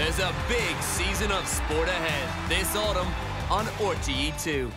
There's a big season of sport ahead this autumn on Orte 2.